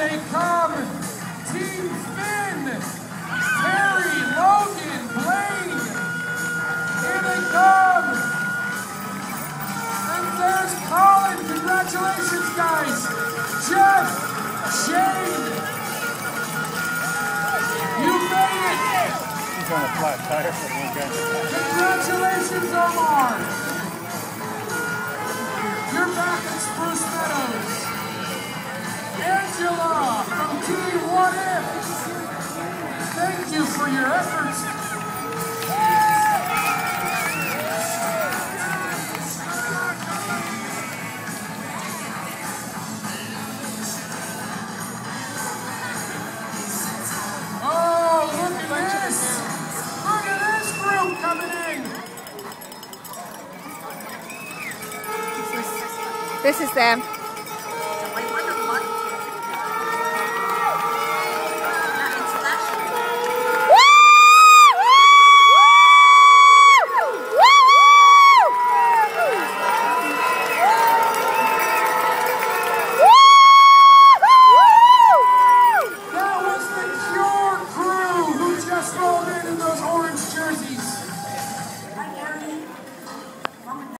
they come. Team Finn, Terry, Logan, Blaine. Here they come. And there's Colin. Congratulations, guys. Jeff, Shane. You made it. He's on a flat tire for one guy. Congratulations, Omar. You're back at Spruce you for your efforts. Oh, look at this! Look at this coming in! This is them.